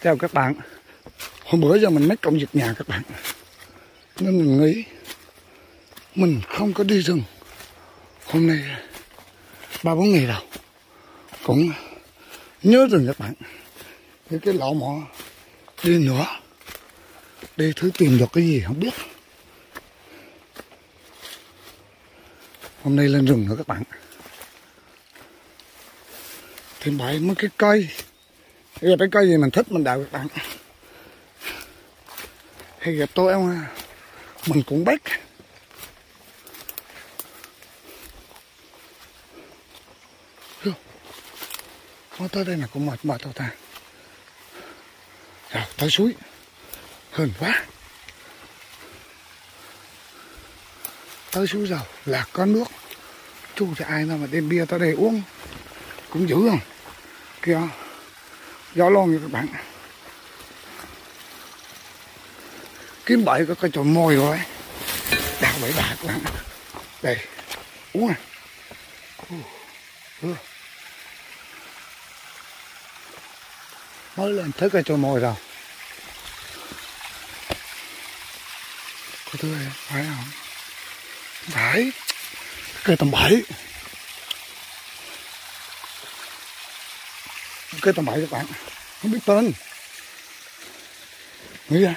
theo các bạn. Hôm bữa giờ mình mất công việc nhà các bạn. Nên mình nghĩ mình không có đi rừng. Hôm nay ba bốn ngày rồi cũng nhớ rừng các bạn. Những cái lọ mọ đi nữa. Đi thử tìm được cái gì không biết. Hôm nay lên rừng nữa các bạn. Thì bãi mấy cái cây gặp cái cây gì mình thích, mình đào các bạn. Hay gặp tôi ông à? mình cũng bắt nó tới đây là cũng mệt mệt thôi ta. Rồi, tới suối. Hên quá. Tới suối rồi, là có nước. Chú thì ai nào mà đem bia tới đây uống? Cũng dữ không? Kìa gió lon nha các bạn. Kiếm bậy có cái trộn môi rồi đào bậy bạc các bạn. Đây. Uống này mới lên thấy cái trộn môi rồi. Có thứ này phải không? Phải. Cây tầm bảy cái tầm bảy các bạn. Không biết tên. Nghĩ ra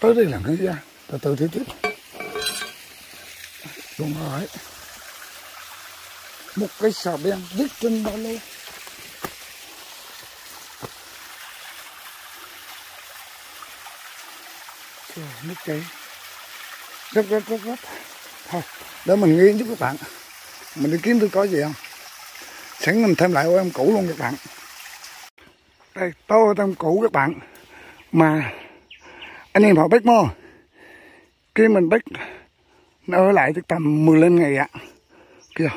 tới đây là nghĩ ra từ từ tiếp tiếp. Đúng rồi. Một cái xà beng viết trên ba lô Trời, nước chảy. Rất rất rất rất thôi để mình nghiêng giúp các bạn. Mình đi kiếm tôi có gì không? Sẵn mình thêm lại ô em cũ luôn các bạn. Đây tô tôm cũ các bạn. Mà, anh em họ bách mô khi mình bách nó ở lại được tầm 10 lên ngày ạ. Kìa,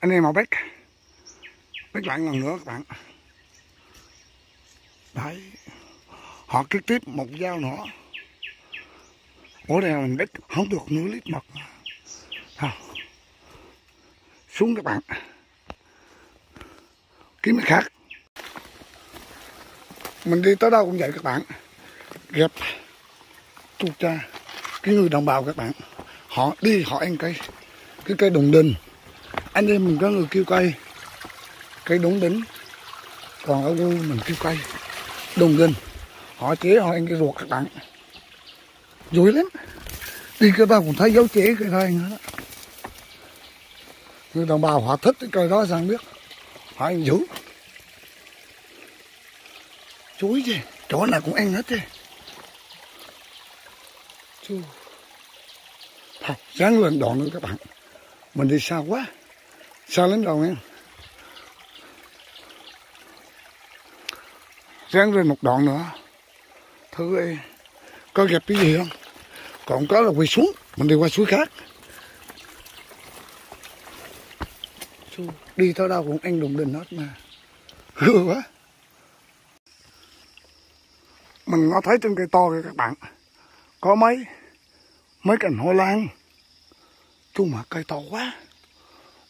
anh em họ bách bách lại lần nữa các bạn. Đấy, họ cứ tiếp một dao nữa. Ủa, đây mình bách không được nửa lít mật. À. xuống các bạn kiếm cái khác. Mình đi tới đâu cũng vậy các bạn. Gặp tu cha, cái người đồng bào các bạn. Họ đi, họ ăn cây cái cây đồng đình anh em mình có người kêu cây cây đúng đỉnh còn ở quê mình kêu cây đồng đình họ chế, họ ăn cái ruột các bạn. Vui lắm. Đi cái ta cũng thấy dấu chế cái thôi nữa. Người đồng bào họ thích cái cây đó sao không biết ăn dữ chuối chứ chỗ nào cũng ăn hết chứ Chú. Thôi, ráng lên đoạn nữa các bạn. Mình đi xa quá. Xa lắm đâu nha ráng lên một đoạn nữa. Thử đi có gặp cái gì không? Còn có là quay xuống mình đi qua suối khác su đi tới đâu cũng anh đùng đền hết mà. Hư quá. Mình nó thấy trên cây to kìa các bạn. Có mấy mấy cành hoa lan. Chung mà cây to quá.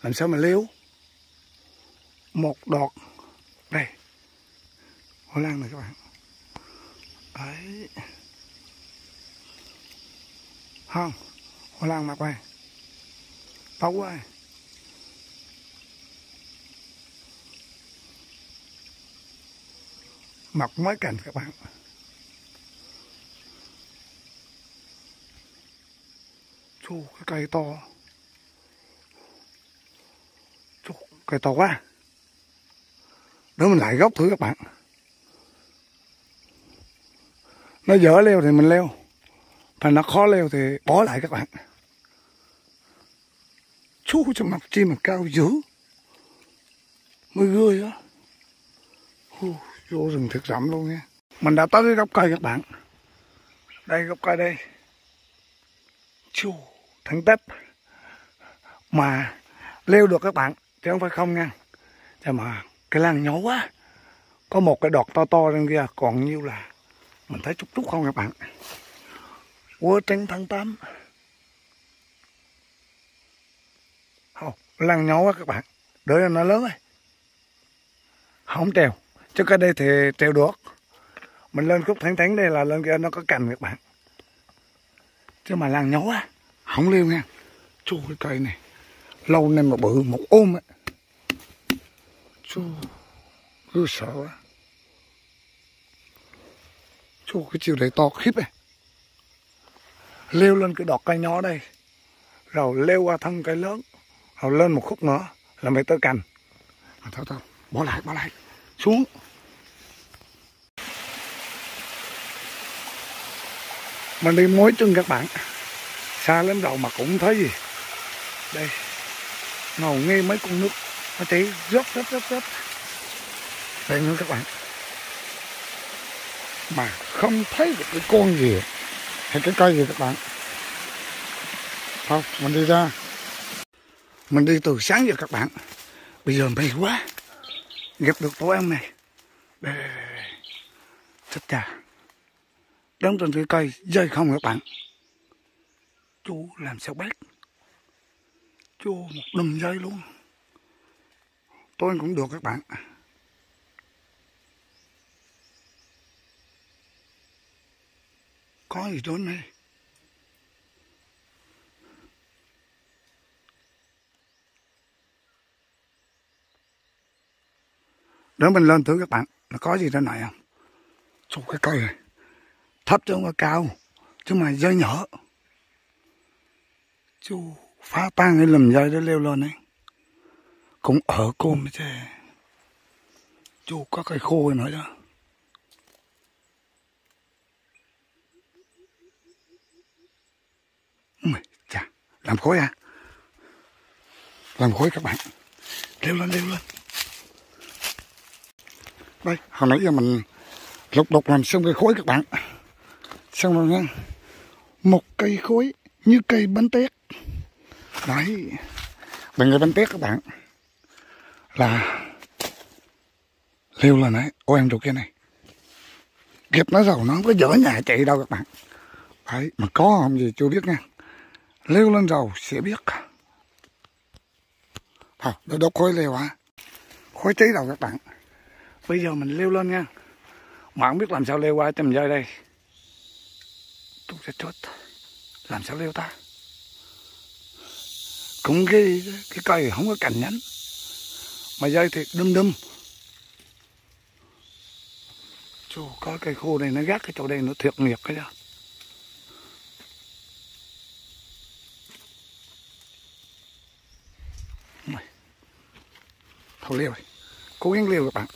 Làm sao mà leo một đọt. Đây. Hoa lan này các bạn. Đấy. Không. Hoa lan mà quay. To quá. Mọc mới cành các bạn. Chu cái cây to. Chu cây to quá. Để mình lại gốc thử các bạn. Nó dở leo thì mình leo. Và nó khó leo thì bỏ lại các bạn. Chú, cho mặt chim mà cao dữ. Mới gươi á. Vô rừng thực rậm luôn nha. Mình đã tới cái gốc cây các bạn. Đây gốc cây đây. Chu thẳng tắp mà leo được các bạn chứ không phải không nha. Nhưng mà, cái làng nhỏ quá. Có một cái đọt to to trên kia, còn nhiêu là mình thấy chút chút không các bạn. Quá tránh tháng 8 không làng nhỏ quá các bạn. Đợi nó lớn rồi. Không trèo chứ cái đây thì treo được mình lên khúc thẳng thẳng đây là lên kia nó có cành các bạn. Chứ mà làng nhó á, không liêu nha. Chu cái cây này. Lâu nên mà bự một ôm á. Chu cứ sợ á. Chu cái chiều này to khiếp này leo lên cái đọt cây nhỏ đây. Rồi leo qua thân cây lớn. Rồi lên một khúc nữa là mày tới cành. Thôi thôi. Bỏ lại bỏ lại. Xuống. Mình đi mối chân các bạn. Xa lắm đầu mà cũng thấy gì. Đây. Ngầu nghe mấy con nước. Nó chảy rớt rớt rớt rớt đây nữa các bạn. Mà không thấy được cái con gì. Hay cái cây gì các bạn. Không mình đi ra. Mình đi từ sáng giờ các bạn. Bây giờ mệt quá. Gặp được tổ em này. Đây, đây, đây, thích chà đứng trên cái cây dây không các bạn. Chú làm sao bác? Chú một đùm dây luôn. Tôi cũng được các bạn. Có gì trốn này để mình lên thử các bạn, là có gì trên này không? Chụp cái cây này thấp chứ không có cao. Chứ mà dây nhỏ. Chú phá tan cái lùm dây đó leo lên ấy. Cũng ở côm chứ. Chú có cây khô nữa đó Ui, chà, làm khối à? Làm khối các bạn. Leo lên leo lên. Đây hồi nãy giờ mình lục đục làm xong cái khối các bạn xong rồi nha một cây khối như cây bánh tét. Đấy bằng người bánh tét các bạn, là leo là nãy ô em được cái này. Ghép nó rồi nó không có dở nhà chạy đâu các bạn. Đấy, mà có không gì chưa biết nha. Leo lên rồi sẽ biết. Thôi để đốt khối leo hả? Khối tí đâu các bạn. Bây giờ mình leo lên nha. Mà không biết làm sao leo qua trong dây đây tôi sẽ chốt. Làm sao leo ta? Cũng cái cái cây không có cành nhánh mà dây thì đâm đâm Chú, có cây khô này nó gác cái chỗ đây nó thiệt nghiệt cái đó. Thôi leo cố gắng leo các bạn.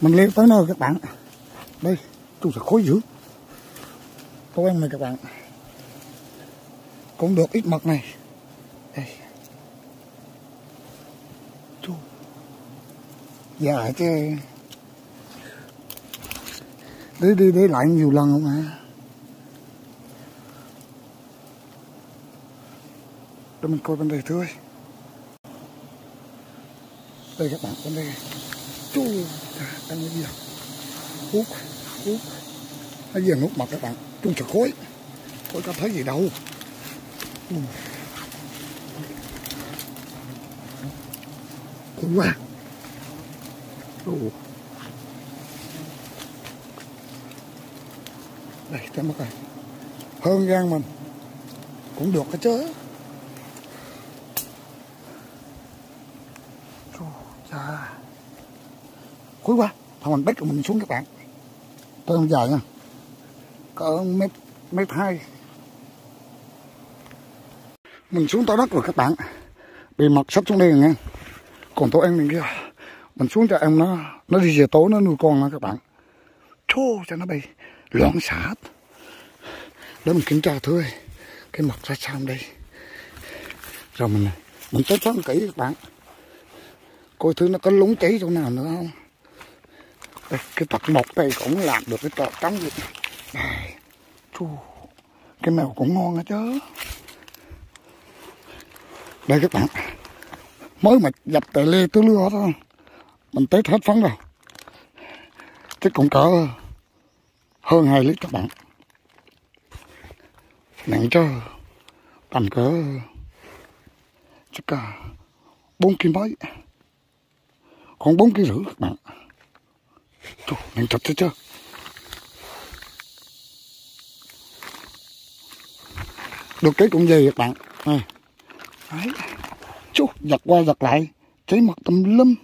Mình leo tới nơi các bạn. Đây tôi sẽ khối dữ cô em này các bạn. Cũng được, ít mật này. Đây. Chú. Dạ chứ. Đi đi đi lại nhiều lần không à để mình coi bên đây thôi đây các bạn, bên đây. Chú. Đang đi đâu úp úp nó về nút mặt các bạn chung trực khối. Khối có thấy gì đâu. Ừ. quá. Ừ. đây cho mất rồi. Hơn gan mình. Cũng được cái chớ dạ. khối quá. Thôi mình bắt mình xuống các bạn. Tôi không dài nha cỡ mét mét hai. Mình xuống tới đất rồi các bạn. Bị mặt sắp xuống đây rồi nghe còn tổ em mình kia mình xuống cho em nó nó đi về tối nó nuôi con đó các bạn. Chô cho nó bay. Loạn xả để mình kiểm tra thôi cái mặt ra sao đây? Rồi mình mình tới toán kỹ các bạn. Coi thứ nó có lúng cháy chỗ nào nữa không? Đây, cái tật một đây cũng làm được cái trò trắng gì đây Chú. cái mèo cũng ngon á chứ đây các bạn mới mà dập tệ lê tứ lưa đó. mình tết hết phấn rồi chứ cũng cỡ hơn 2 lít các bạn nặng cho tầm cỡ chắc cả bốn kg mấy còn 4 kg rưỡi các bạn Chú, nặng thật chứ chứ. Được cái cũng gì các bạn. À. Đấy. Chú, giật qua giật lại. Cháy mặt tùm lum.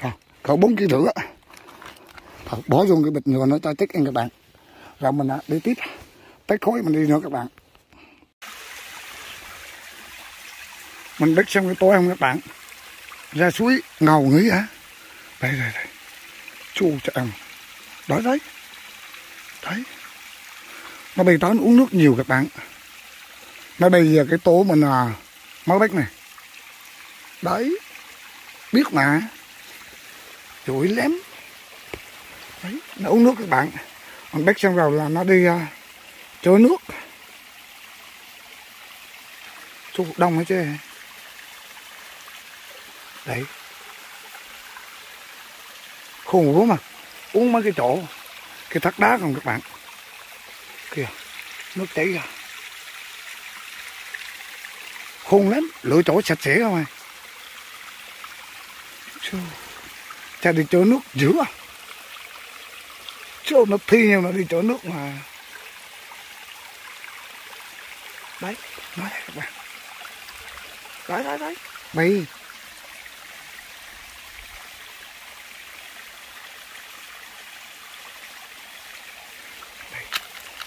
À, cỡ 4 kg rưỡi. Bỏ vô cái bịch nhựa nó cho tích ăn các bạn. Rồi mình à, đi tiếp. Tới khối mình đi nữa các bạn. Mình đứt xong cái tối không các bạn. Ra suối ngầu nghĩ hả? Đây đây đây. Chu cho ăn, Đó đấy. Đấy. Nó bây tới nó uống nước nhiều các bạn. Nó đi giờ cái tố mình là máu bách này. Đấy. Biết mà. Chuỗi lém. Đấy. Nó uống nước các bạn. Còn bách xong rồi là nó đi à, uh, chối nước. thu đông hết chứ. Đấy. Khùng quá mà. Uống mấy cái chỗ. Cái thắt đá không các bạn. Kìa. Nước chảy ra. Khùng lắm. Lựa chỗ sạch sẽ không à. Cha đi chỗ nước dữ à. Chú nó thi nhau nó đi chỗ nước mà. Đấy. Nói đây các bạn. Đấy đấy đấy. Mày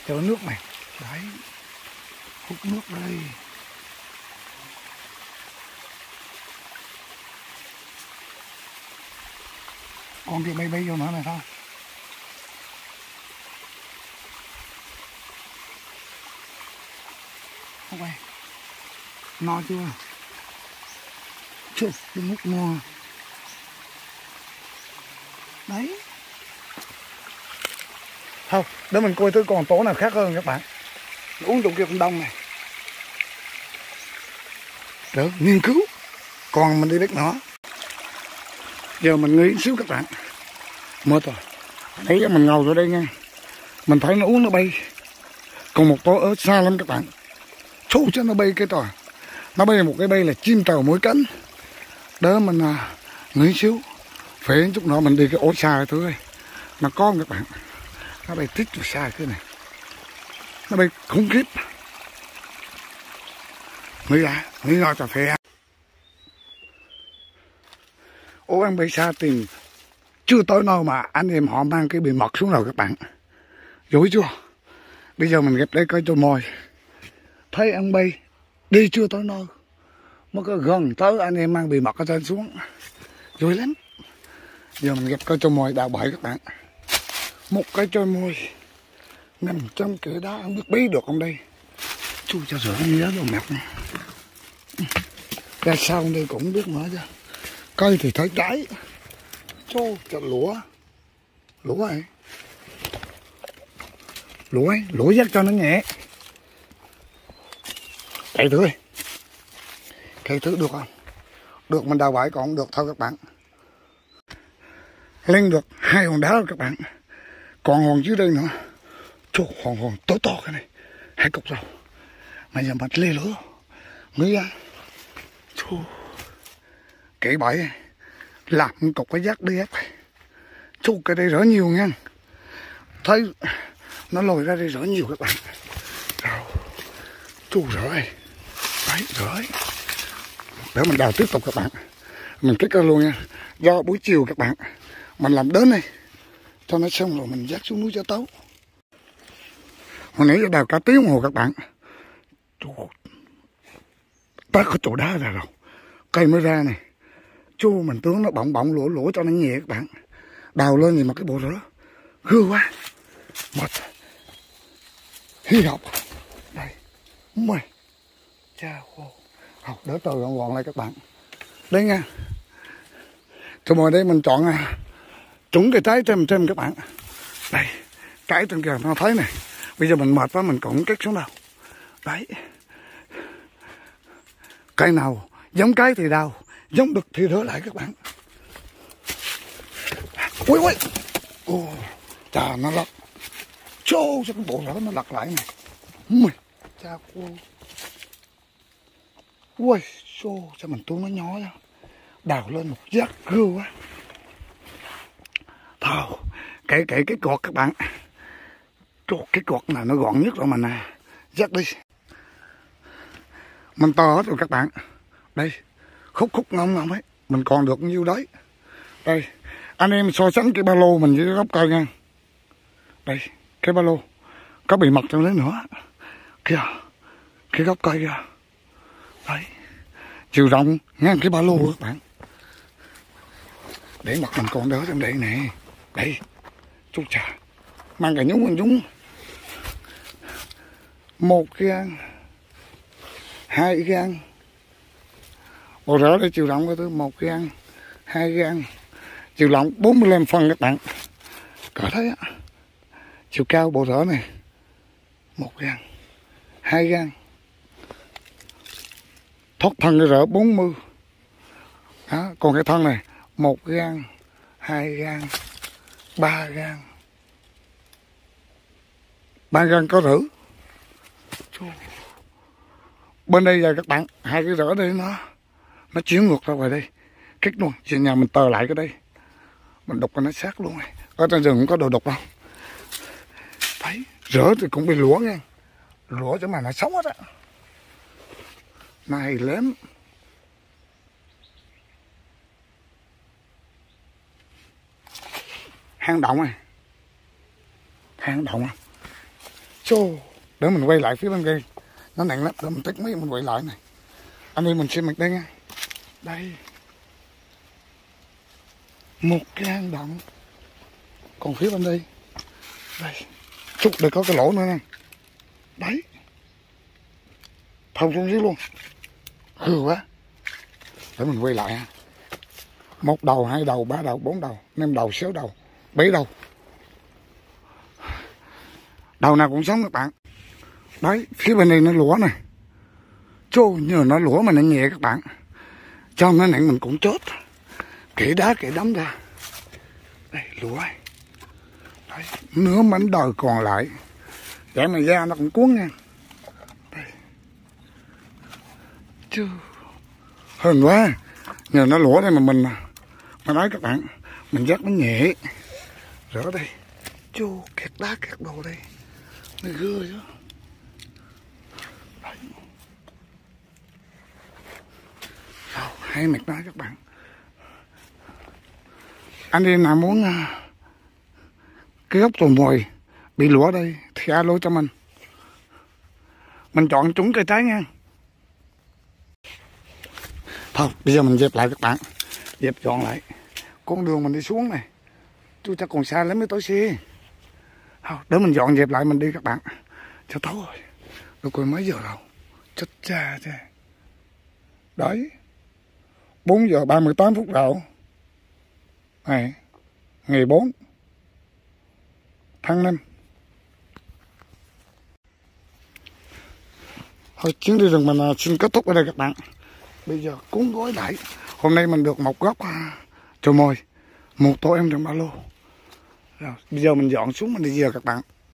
cho nước này đấy hút nước đây con kia bay bay vô nữa này thôi. Không bay no chưa? Chụp cái múc no. Đấy. Thôi, để mình coi thứ còn tố nào khác hơn các bạn. Uống trong kia cũng đông này. Được, nghiên cứu. Còn mình đi biết nữa giờ mình nghĩ xíu các bạn. Mệt rồi. Thấy mình ngồi ở đây nha mình thấy nó uống nó bay. Còn một tô ở xa lắm các bạn. Chú cho nó bay cái tòa. Nó bay một cái bay là chim tàu mũi cánh. Đó mình à, nghĩ xíu. Phải chút nữa mình đi cái ổ xa thứ ơi nó con các bạn? Nó bay tích xa cái này. Nó bay khủng khiếp. Nghĩ ra nghĩ lo cho phê ô ăn bay xa tìm chưa tới đâu mà anh em họ mang cái bị mật xuống rồi các bạn. Dối chưa? Bây giờ mình gặp đây coi cho mồi thấy ăn bay đi chưa tới nơi, mới có gần tới anh em mang bị mật ở trên xuống. Dối lắm. Giờ mình gặp coi cho mồi đào bậy các bạn. Một cái trôi môi nằm trong cửa đá, không biết bí được không đây? Chú cho rửa nhớ đồ đồ mẹp ra sau đây cũng biết mở ra cây thì thấy trái chú chặt lúa. Lúa ấy. Lúa ấy. Lúa dắt cho nó nhẹ. Cây thứ cây thứ được không? Được mình đào bãi còn được thôi các bạn. Lên được hai hòn đá rồi các bạn. Còn hòn dưới đây nữa. Chỗ hòn hòn, to to cái này. Hai cục rồi. Mà giờ mặt lê lửa. Mới ra Chú kệ bậy. Làm cục cái giác đi hết, Chú cái đây rỡ nhiều nha. Thấy nó lồi ra đây rỡ nhiều các bạn. Rồi Chú rỡ đây. Đấy rỡ để mình đào tiếp tục các bạn. Mình kích ra luôn nha. Do buổi chiều các bạn mình làm đến đây, cho nó xong rồi mình dắt xuống núi cho tấu. Hồi nãy đào cả tiếng hồ các bạn. Ta có chỗ đá ra rồi cây mới ra này chu mình tướng nó bọng bọng lỗ lỗ cho nó nhẹ các bạn. Đào lên thì mà cái bộ rửa hư quá. Mệt. Hy học đây. Mày cha khô học đỡ từ gọn gọn lại các bạn. Đây nha. Tôi mời đây mình chọn à, trúng cái trái thêm thêm các bạn. Đây. Trái trên kia nó thấy này. Bây giờ mình mệt quá mình cũng cắt xuống đâu đấy. Cái nào? Giống cái thì đau giống đực thì rửa lại các bạn. Ui ui ô chà nó lật chô cho cái bộ rỡ nó lật lại này ui cha cô. Ui chô sao mình tu nó nhỏ ra đào lên một giác gưa quá Thao, kể kể cái cột các bạn. Trời, cái cột này nó gọn nhất rồi mà nè. giác đi. Mình to hết rồi các bạn. Đây, khúc khúc ngông ngông ấy. Mình còn được nhiêu đấy. Đây, anh em so sánh cái ba lô mình với gốc cây nha. Đây, cái ba lô. Có bị mật trong đấy nữa. Kìa, cái gốc cây kìa. Đấy, chiều rộng ngang cái ba lô các bạn. Để mặt mình còn đỡ trong đây nè. Đây, chú trà Mang cả nhúng quần nhúng Một gan. Hai gan. Bộ rỡ để chiều rộng cái thứ một gan. Hai gan. Chiều rộng 45 phân các bạn. Cỡ thấy á. Chiều cao bộ rỡ này. Một gan. Hai gan. Thoát thân cái rỡ 40. Đó, còn cái thân này một gan hai gan ba gan ba gan có rửa bên đây giờ các bạn hai cái rỡ đây nó nó chuyển ngược ra ngoài đây. Kích luôn trên nhà mình tờ lại cái đây. Mình đục cho nó sát luôn này ở trên rừng cũng có đồ đục đâu. Thấy rỡ thì cũng bị lúa nha. Lúa cho mà nó xấu hết á này lém hang động này hang động à. Chô, để mình quay lại phía bên kia. Nó nặng lắm, để mình tách mấy mình quay lại này. Anh em mình xem mặt đây nha đây. Một cái hang động. Còn phía bên đây. Đây. Chút đây có cái lỗ nữa nè. Đấy. Thông xuống dưới luôn. Hư quá. Để mình quay lại ha. Một đầu hai đầu ba đầu bốn đầu năm đầu sáu đầu bảy đầu. Đầu nào cũng sống các bạn. Đấy phía bên đây nó lúa này chô nhờ nó lúa mà nó nhẹ các bạn cho nó nặng mình cũng chốt, kể đá kể đấm ra. Đây lúa đấy nửa mảnh đời còn lại. Để mà da nó cũng cuốn nha. Đây. Chứ hơn quá. Nhờ nó lúa đây mà mình mà. Nói các bạn mình dắt nó nhẹ. Rửa đây. Chu kẹt đá kẹt đồ đây. Nó ghê chứ hay mệt đó các bạn. Anh em nào muốn à, cái gốc tù mồi bị lũa đây thì alo cho mình. Mình chọn trúng cây trái nha. Thôi, bây giờ mình dẹp lại các bạn. Dẹp dọn lại. Con đường mình đi xuống này chú chắc còn xa lắm mới tới xe không để mình dọn dẹp lại mình đi các bạn. Cho tối rồi. Rồi coi mấy giờ đâu? Chết cha chứ đấy. 4 giờ 38 phút đầu. Này ngày 4 tháng 5 Thôi chuyến đi rừng mình à, xin kết thúc ở đây các bạn. Bây giờ cuốn gói lại. Hôm nay mình được một góc à, trầu mồi. Một tổ em trong ba lô. Rồi bây giờ mình dọn xuống mình đi về các bạn.